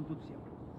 campo do céu.